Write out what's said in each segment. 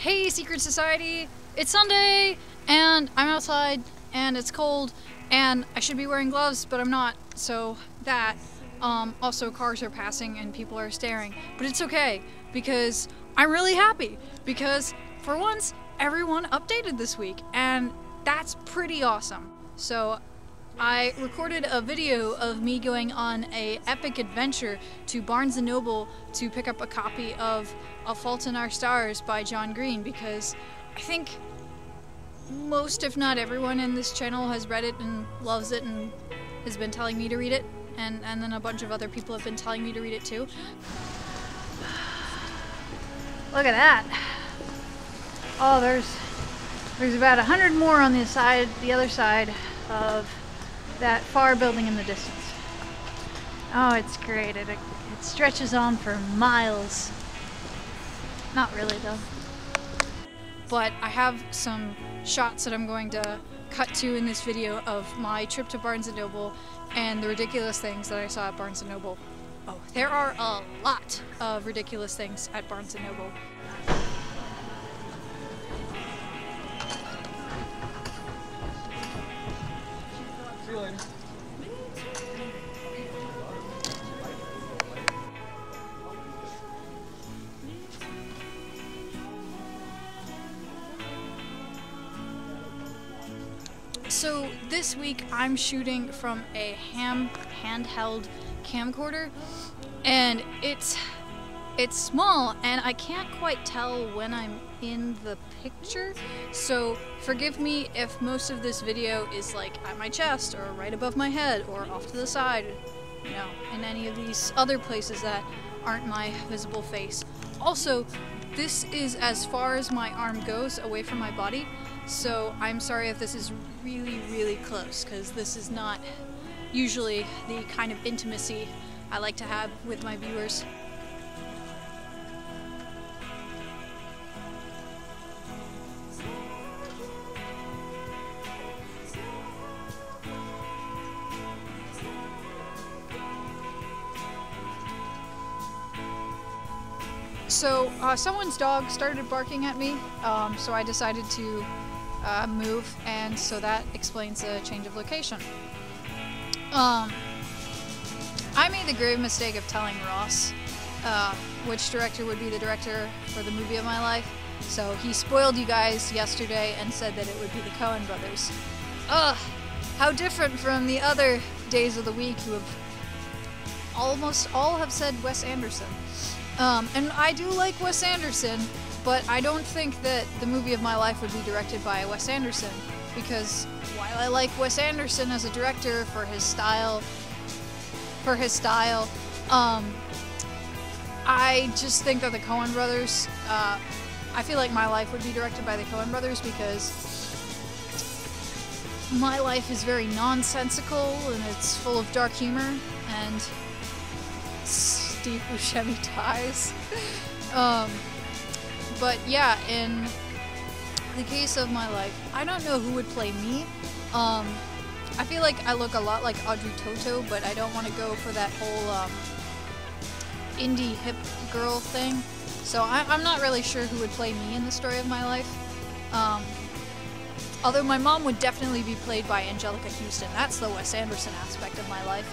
Hey, Secret Society! It's Sunday, and I'm outside, and it's cold, and I should be wearing gloves, but I'm not, so that. Um, also, cars are passing and people are staring, but it's okay because I'm really happy because for once, everyone updated this week, and that's pretty awesome. So, I recorded a video of me going on a epic adventure to Barnes & Noble to pick up a copy of A Fault in Our Stars by John Green because I think most if not everyone in this channel has read it and loves it and has been telling me to read it and, and then a bunch of other people have been telling me to read it too. Look at that. Oh, there's there's about a hundred more on the side, the other side of that far building in the distance. Oh, it's great. It, it stretches on for miles. Not really, though. But I have some shots that I'm going to cut to in this video of my trip to Barnes & Noble and the ridiculous things that I saw at Barnes & Noble. Oh, there are a lot of ridiculous things at Barnes & Noble. So this week I'm shooting from a ham handheld camcorder and it's it's small and I can't quite tell when I'm in the picture. So forgive me if most of this video is like at my chest or right above my head or off to the side, you know, in any of these other places that aren't my visible face. Also, this is as far as my arm goes away from my body. So I'm sorry if this is really, really close, because this is not usually the kind of intimacy I like to have with my viewers. So, uh, someone's dog started barking at me, um, so I decided to uh, move, and so that explains the change of location. Um, I made the grave mistake of telling Ross uh, which director would be the director for the movie of my life. So he spoiled you guys yesterday and said that it would be the Coen brothers. Ugh, how different from the other days of the week who have almost all have said Wes Anderson. Um, and I do like Wes Anderson, but I don't think that the movie of my life would be directed by Wes Anderson because while I like Wes Anderson as a director for his style, for his style, um, I just think that the Coen brothers. Uh, I feel like my life would be directed by the Coen brothers because my life is very nonsensical and it's full of dark humor and Steve Buscemi ties. um, but yeah, in the case of my life, I don't know who would play me. Um, I feel like I look a lot like Audrey Tautou, but I don't want to go for that whole um, indie hip girl thing. So I, am not really sure who would play me in the story of my life. Um, although my mom would definitely be played by Anjelica Huston. That's the Wes Anderson aspect of my life.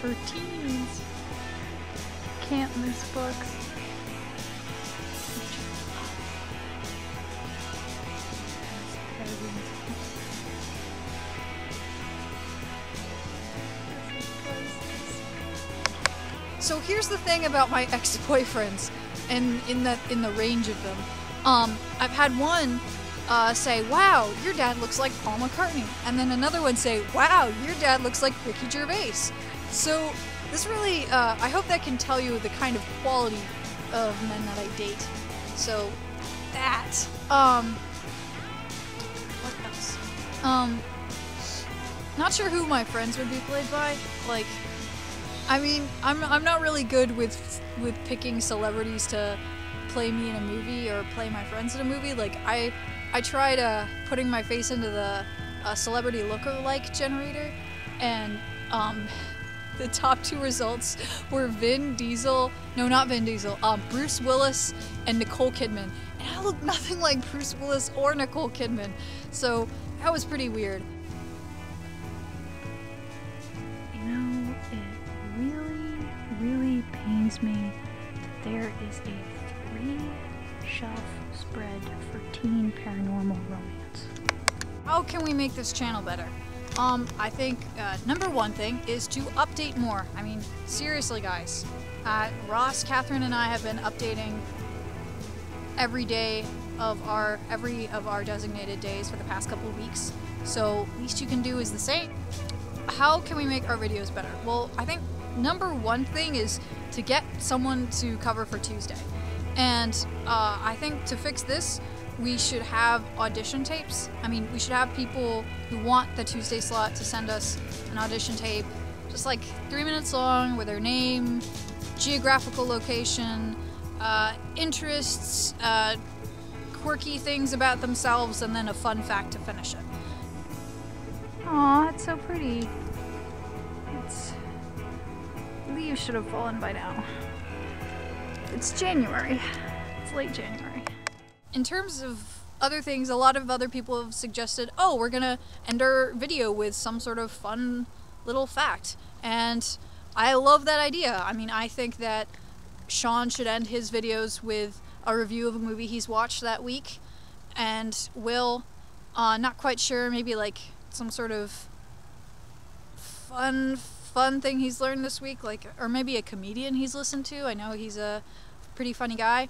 For teens. Can't miss books. So here's the thing about my ex-boyfriends, and in that in the range of them. Um, I've had one uh, say, "Wow, your dad looks like Paul McCartney," and then another one say, "Wow, your dad looks like Ricky Gervais." So this really, uh, I hope that can tell you the kind of quality of men that I date. So that. Um, what else? Um, not sure who my friends would be played by. Like, I mean, I'm I'm not really good with with picking celebrities to play me in a movie or play my friends in a movie. Like, I I tried uh, putting my face into the uh, celebrity lookalike generator, and um, the top two results were Vin Diesel, no, not Vin Diesel, um, Bruce Willis and Nicole Kidman. And I look nothing like Bruce Willis or Nicole Kidman. So that was pretty weird. You know, it really, really pains me that there is a three shelf spread for teen paranormal romance. How can we make this channel better? Um, I think uh, number one thing is to update more. I mean, seriously, guys. Uh, Ross, Catherine, and I have been updating every day of our every of our designated days for the past couple weeks. So least you can do is the same. How can we make our videos better? Well, I think number one thing is to get someone to cover for Tuesday. And uh, I think to fix this, we should have audition tapes. I mean, we should have people who want the Tuesday slot to send us an audition tape, just like three minutes long with their name, geographical location, uh, interests, uh, quirky things about themselves, and then a fun fact to finish it. Aw, it's so pretty. It's. Leaves should have fallen by now. It's January. It's late January in terms of other things, a lot of other people have suggested, oh, we're gonna end our video with some sort of fun little fact. And I love that idea. I mean, I think that Sean should end his videos with a review of a movie he's watched that week. And Will, uh, not quite sure, maybe like some sort of fun, fun thing he's learned this week, like, or maybe a comedian he's listened to. I know he's a pretty funny guy.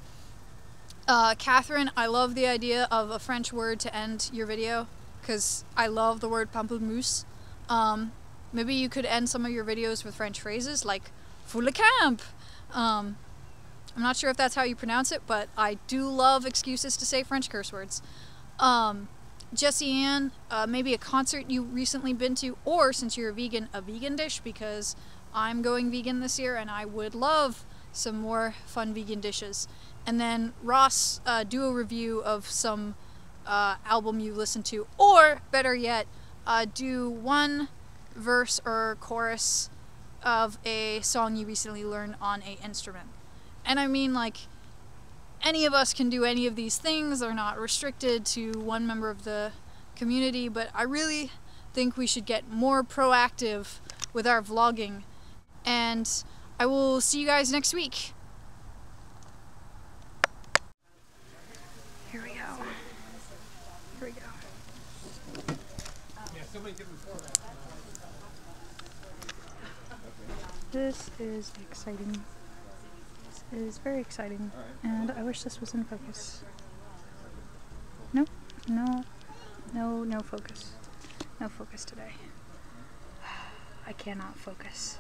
Uh, Catherine, I love the idea of a French word to end your video because I love the word pamplemousse. Um, maybe you could end some of your videos with French phrases like "Fou le camp." Um, I'm not sure if that's how you pronounce it, but I do love excuses to say French curse words. Um, Jesse Ann, uh, maybe a concert you recently been to, or since you're a vegan, a vegan dish because I'm going vegan this year and I would love some more fun vegan dishes and then Ross uh, do a review of some uh, album you listen to, or better yet, uh, do one verse or chorus of a song you recently learned on a instrument. And I mean, like, any of us can do any of these things. They're not restricted to one member of the community, but I really think we should get more proactive with our vlogging. And I will see you guys next week. Here we go. Here we go. This is exciting. This is very exciting. And I wish this was in focus. No, no, no, no focus. No focus today. I cannot focus.